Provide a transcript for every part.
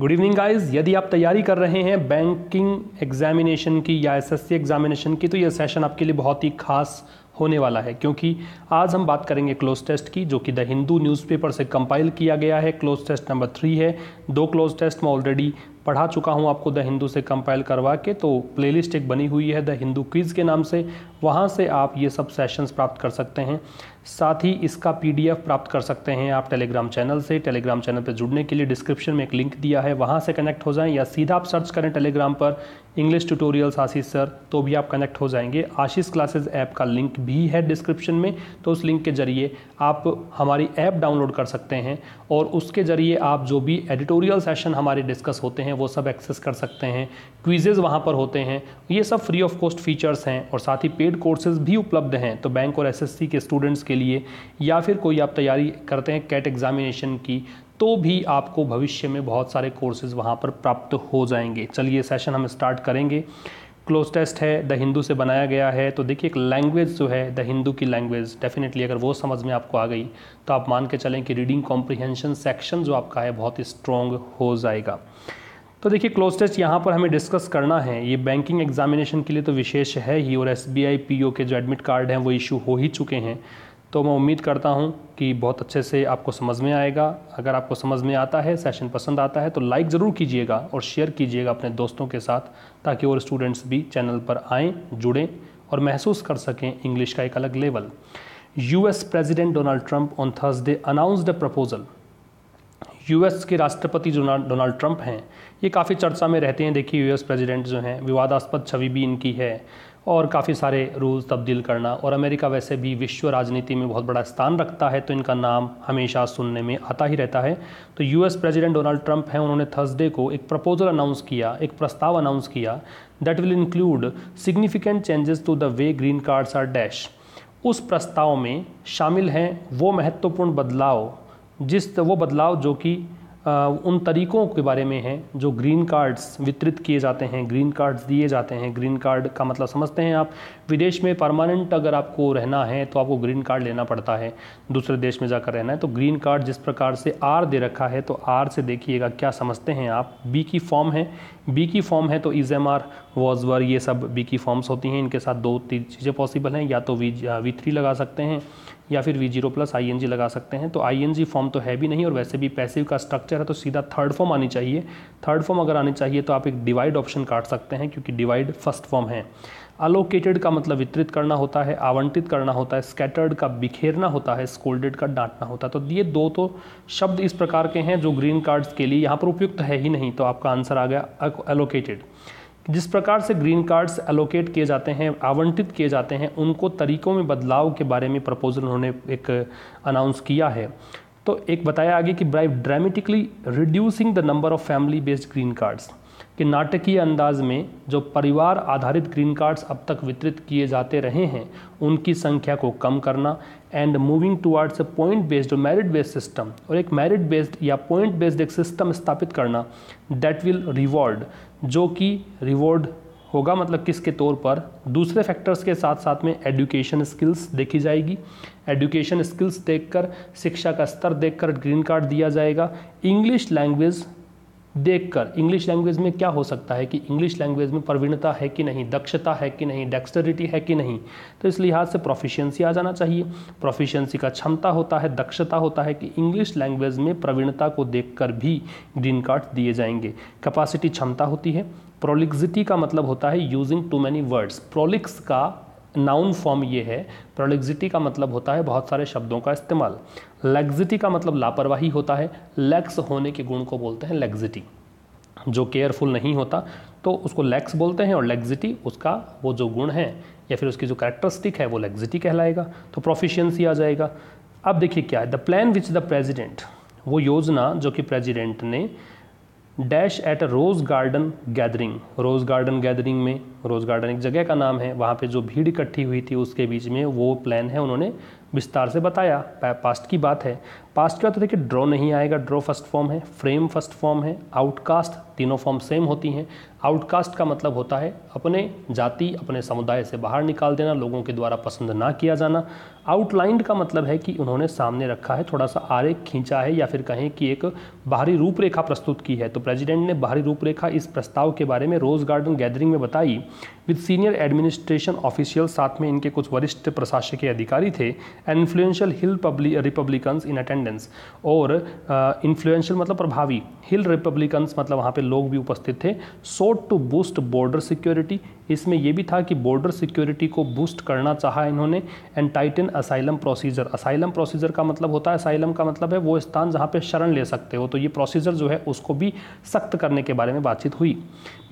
Good evening guys यदि आप तैयारी कर रहे हैं बैंकिंग एग्जामिनेशन की या एसएससी एग्जामिनेशन की तो यह सेशन आपके लिए बहुत ही खास होने वाला है, क्योंकि आज हम बात करेंगे क्लोज टेस्ट की, जो कि द हिंदू न्यूज़पेपर से कंपाइल किया गया है। क्लोज टेस्ट नंबर थ्री है। दो क्लोज टेस्ट मैं ऑलरेडी पढ़ा चुका हूँ आपको द हिंदू से कंपाइल करवा के तो प्लेलिस्ट एक बनी हुई है द हिंदू क्विज़ के नाम से। वहाँ से आप ये सब सेशंस प्राप्त कर सकते हैं। साथ ही इसका पीडीएफ प्राप्त कर सकते हैं आप टेलीग्राम चैनल से। टेलीग्राम चैनल पर जुड़ने के लिए डिस्क्रिप्शन में एक लिंक दिया है। वहाँ से कनेक्ट हो जाएँ या सीधा आप सर्च करें टेलीग्राम पर। इंग्लिश ट्यूटोरियल्स आशीष सर तो भी आप कनेक्ट हो जाएँगे। आशीष क्लासेस ऐप का लिंक भी है डिस्क्रिप्शन में तो उस लिंक के ज़रिए आप हमारी ऐप डाउनलोड कर सकते हैं और उसके ज़रिए आप जो भी एडिटोरियल सेशन हमारे डिस्कस होते हैं, वो सब एक्सेस कर सकते हैं। क्विजेज़ वहाँ पर होते हैं। ये सब फ्री ऑफ़ कॉस्ट फीचर्स हैं और साथ ही पेड कोर्सेज भी उपलब्ध हैं। तो बैंक और एसएससी के स्टूडेंट्स के लिए या फिर कोई आप तैयारी करते हैं कैट एग्जामिनेशन की तो भी आपको भविष्य में बहुत सारे कोर्सेज वहाँ पर प्राप्त हो जाएँगे। चलिए सेशन हम स्टार्ट करेंगे। क्लोज टेस्ट है द हिंदू से बनाया गया है। तो देखिए एक लैंग्वेज जो है द हिंदू की लैंग्वेज डेफिनेटली अगर वो समझ में आपको आ गई तो आप मान के चलें कि रीडिंग कॉम्प्रिहेंशन सेक्शन जो आपका है, बहुत स्ट्रॉन्ग हो जाएगा। तो देखिए क्लोज टेस्ट यहाँ पर हमें डिस्कस करना है। ये बैंकिंग एग्जामिनेशन के लिए तो विशेष है। ही और एस बी के जो एडमिट कार्ड हैं, वो इशू हो ही चुके हैं। तो मैं उम्मीद करता हूँ कि बहुत अच्छे से आपको समझ में आएगा। अगर आपको समझ में आता है सेशन पसंद आता है तो लाइक ज़रूर कीजिएगा और शेयर कीजिएगा अपने दोस्तों के साथ, ताकि और स्टूडेंट्स भी चैनल पर आएँ, जुड़ें और महसूस कर सकें इंग्लिश का एक अलग level US president Donald Trump on Thursday announced a proposal US के राष्ट्रपति जो डोनाल्ड ट्रंप हैं, ये काफ़ी चर्चा में रहते हैं। देखिए यूएस प्रेसिडेंट जो हैं, विवादास्पद छवि भी इनकी है। और काफ़ी सारे रूल्स तब्दील करना। और अमेरिका वैसे भी विश्व राजनीति में बहुत बड़ा स्थान रखता है तो इनका नाम हमेशा सुनने में आता ही रहता है। तो यूएस प्रेसिडेंट डोनाल्ड ट्रंप हैं, उन्होंने थर्सडे को एक प्रपोजल अनाउंस किया, एक प्रस्ताव अनाउंस किया that will include significant changes to the way green cards are dash उस प्रस्ताव में शामिल हैं वो महत्वपूर्ण बदलाव, जिस वो बदलाव जो कि उन तरीक़ों के बारे में है जो ग्रीन कार्ड्स वितरित किए जाते हैं ग्रीन कार्ड्स दिए जाते हैं। ग्रीन कार्ड का मतलब समझते हैं आप, विदेश में परमानेंट अगर आपको रहना है तो आपको ग्रीन कार्ड लेना पड़ता है। दूसरे देश में जाकर रहना है तो ग्रीन कार्ड जिस प्रकार से आर दे रखा है तो आर से देखिएगा क्या समझते हैं आप। बी की फॉर्म है बी की फॉर्म है तो is M R was were ये सब बी की फॉर्म्स होती हैं। इनके साथ दो तीन चीज़ें पॉसिबल हैं। या तो वी वी थ्री लगा सकते हैं, या फिर V zero plus I N G लगा सकते हैं। तो आई एन जी फॉर्म तो है भी नहीं, और वैसे भी पैसिव का स्ट्रक्चर है तो सीधा थर्ड फॉर्म आनी चाहिए। थर्ड फॉर्म अगर आनी चाहिए तो आप एक डिवाइड ऑप्शन काट सकते हैं, क्योंकि डिवाइड फ़र्स्ट फॉर्म है। अलोकेटेड का मतलब वितरित करना होता है, आवंटित करना होता है स्कैटर्ड का बिखेरना होता है स्कोल्डेड का डांटना होता है। तो ये दो तो शब्द इस प्रकार के हैं जो ग्रीन कार्ड्स के लिए यहाँ पर उपयुक्त है ही नहीं। तो आपका आंसर आ गया एलोकेटेड जिस प्रकार से ग्रीन कार्ड्स एलोकेट किए जाते हैं, आवंटित किए जाते हैं, उनको तरीक़ों में बदलाव के बारे में प्रपोजल उन्होंने एक अनाउंस किया है। तो एक बताया आगे कि by dramatically reducing the number of family based green cards कि नाटकीय अंदाज में जो परिवार आधारित ग्रीन कार्ड्स अब तक वितरित किए जाते रहे हैं, उनकी संख्या को कम करना and moving towards a point based merit based system और एक मेरिट बेस्ड या पॉइंट बेस्ड एक सिस्टम स्थापित करना दैट विल रिवॉर्ड जो कि रिवॉर्ड होगा मतलब किसके तौर पर? दूसरे फैक्टर्स के साथ साथ में एजुकेशन स्किल्स देखी जाएगी। एजुकेशन स्किल्स देखकर, शिक्षा का स्तर देखकर ग्रीन कार्ड दिया जाएगा। इंग्लिश लैंग्वेज देखकर इंग्लिश लैंग्वेज में क्या हो सकता है कि इंग्लिश लैंग्वेज में प्रवीणता है कि नहीं, दक्षता है कि नहीं डेक्स्टरिटी है कि नहीं? तो इस लिहाज से प्रोफिशिएंसी आ जाना चाहिए। प्रोफिशिएंसी का क्षमता होता है, दक्षता होता है कि इंग्लिश लैंग्वेज में प्रवीणता को देखकर भी ग्रीन कार्ड दिए जाएँगे। कैपेसिटी क्षमता होती है। प्रोलिक्सिटी का मतलब होता है using too many words prolix का नाउन फॉर्म ये है प्रोलिक्सिटी का मतलब होता है बहुत सारे शब्दों का इस्तेमाल। लेग्जिटी का मतलब लापरवाही होता है। लेक्स होने के गुण को बोलते हैं लेग्जिटी जो केयरफुल नहीं होता तो उसको लेक्स बोलते हैं और लेग्जिटी उसका वो जो गुण है या फिर उसकी जो करेक्टरिस्टिक है वो लेग्जिटी कहलाएगा तो प्रोफिशियंसी आ जाएगा। अब देखिए क्या है the plan which the president वो योजना जो कि प्रेजिडेंट ने dash at a rose garden gathering rose garden gathering में रोज़ गार्डन एक जगह का नाम है, वहाँ पे जो भीड़ इकट्ठी हुई थी उसके बीच में वो प्लान है, उन्होंने विस्तार से बताया। पास्ट की बात है। पास्ट क्या होता है कि ड्रॉ नहीं आएगा ड्रॉ फ़र्स्ट फॉर्म है फ्रेम फ़र्स्ट फॉर्म है आउटकास्ट तीनों फॉर्म सेम होती हैं। आउटकास्ट का मतलब होता है अपने जाति, अपने समुदाय से बाहर निकाल देना, लोगों के द्वारा पसंद ना किया जाना। आउटलाइंड का मतलब है कि उन्होंने सामने रखा है, थोड़ा सा आरेख खींचा है या फिर कहें कि एक बाहरी रूपरेखा प्रस्तुत की है। तो प्रेसिडेंट ने बाहरी रूपरेखा इस प्रस्ताव के बारे में रोज़ गार्डन गैदरिंग में बताई। विद सीनियर एडमिनिस्ट्रेशन ऑफिशियल साथ में इनके कुछ वरिष्ठ प्रशासकीय अधिकारी थे influential Hill Republicans in attendance और इन्फ्लुएंशियल मतलब प्रभावी हिल रिपब्लिकन्स मतलब वहाँ पे लोग भी उपस्थित थे। Sought to boost border security इसमें यह भी था कि बॉर्डर सिक्योरिटी को बूस्ट करना चाहा इन्होंने and tighten asylum procedure asylum procedure का मतलब होता है असाइलम का मतलब है वो स्थान जहाँ पे शरण ले सकते हो। तो ये प्रोसीजर जो है उसको भी सख्त करने के बारे में बातचीत हुई।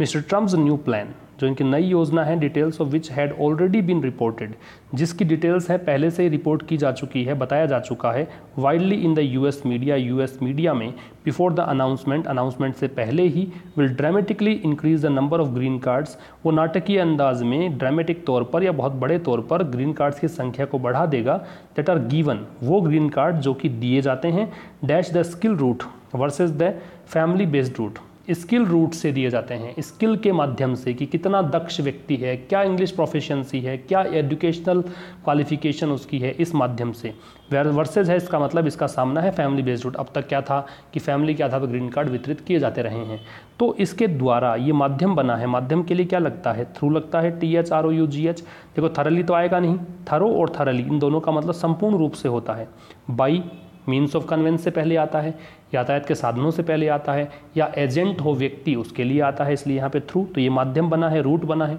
मिस्टर ट्रम्प्स न्यू प्लान जो इनकी नई योजना है details of which had already been reported जिसकी डिटेल्स है, पहले से ही रिपोर्ट की जा चुकी है, बताया जा चुका है widely in the US media US media में बिफोर द अनाउंसमेंट अनाउंसमेंट से पहले ही will dramatically increase the number of green cards वो नाटकीय अंदाज में ड्रामेटिक तौर पर या बहुत बड़े तौर पर ग्रीन कार्ड्स की संख्या को बढ़ा देगा दैट आर गिवन वो ग्रीन कार्ड जो कि दिए जाते हैं dash the skill route versus the family based route skill route से दिए जाते हैं, स्किल के माध्यम से कि कितना दक्ष व्यक्ति है, क्या इंग्लिश प्रोफिशिएंसी है, क्या एजुकेशनल क्वालिफिकेशन उसकी है इस माध्यम से। वर्सेज है, इसका मतलब इसका सामना है फैमिली बेस्ड रूट अब तक क्या था कि फैमिली के आधार पर ग्रीन कार्ड वितरित किए जाते रहे हैं। तो इसके द्वारा ये माध्यम बना है। माध्यम के लिए क्या लगता है? थ्रू लगता है T H R O U G H देखो थरली तो आएगा नहीं। थरो और थरली इन दोनों का मतलब संपूर्ण रूप से होता है। बाई मीन्स ऑफ़ कन्वेंस से पहले आता है, यातायात के साधनों से पहले आता है, या एजेंट हो व्यक्ति, उसके लिए आता है, इसलिए यहाँ पे थ्रू तो ये माध्यम बना है रूट बना है।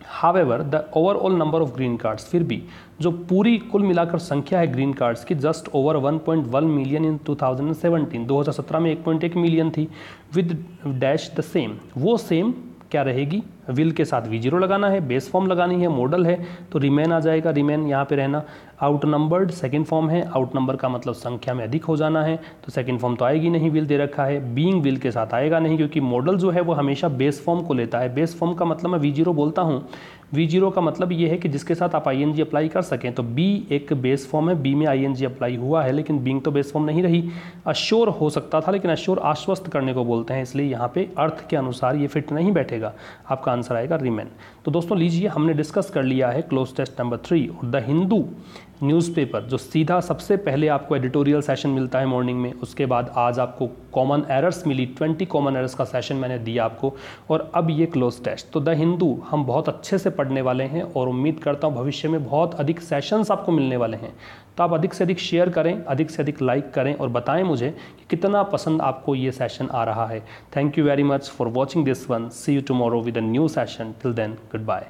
However the overall number of green cards फिर भी, जो पूरी कुल मिलाकर संख्या है ग्रीन कार्ड्स की जस्ट ओवर 1.1 मिलियन इन 2017 2017 में 1.1 मिलियन थी विद डैश द सेम वो सेम क्या रहेगी? विल के साथ वी ज़ीरो लगाना है बेस फॉर्म लगानी है मॉडल है तो रिमेन आ जाएगा रिमेन यहाँ पे रहना। आउट नंबर्ड सेकेंड फॉर्म है आउट नंबर का मतलब संख्या में अधिक हो जाना है तो सेकेंड फॉर्म तो आएगी नहीं विल दे रखा है। बींग विल के साथ आएगा नहीं, क्योंकि मॉडल जो है वो हमेशा बेस फॉर्म को लेता है। बेस फॉर्म का मतलब मैं वी ज़ीरो बोलता हूँ। वी ज़ीरो का मतलब ये है कि जिसके साथ आप आईएनजी अप्लाई कर सकें तो बी एक बेस फॉर्म है बी में आईएनजी अप्लाई हुआ है, लेकिन बींग तो बेस फॉर्म नहीं रही। अश्योर हो सकता था, लेकिन अश्योर आश्वस्त करने को बोलते हैं, इसलिए यहाँ पे अर्थ के अनुसार ये फिट नहीं बैठेगा। आपका आंसर आएगा रिमेन। तो दोस्तों, लीजिए हमने डिस्कस कर लिया है क्लोज टेस्ट नंबर थ्री और द हिंदू न्यूज़पेपर जो सीधा सबसे पहले आपको एडिटोरियल सेशन मिलता है मॉर्निंग में, उसके बाद आज आपको कॉमन एरर्स मिली ट्वेंटी कॉमन एरर्स का सेशन मैंने दिया आपको, और अब ये क्लोज टेस्ट तो द हिंदू, हम बहुत अच्छे से पढ़ने वाले हैं और उम्मीद करता हूँ भविष्य में बहुत अधिक सेशंस आपको मिलने वाले हैं। तो आप अधिक से अधिक शेयर करें, अधिक से अधिक लाइक करें और बताएँ मुझे कि कितना पसंद आपको ये सेशन आ रहा है। Thank you very much for watching this one see you tomorrow with a new session till then goodbye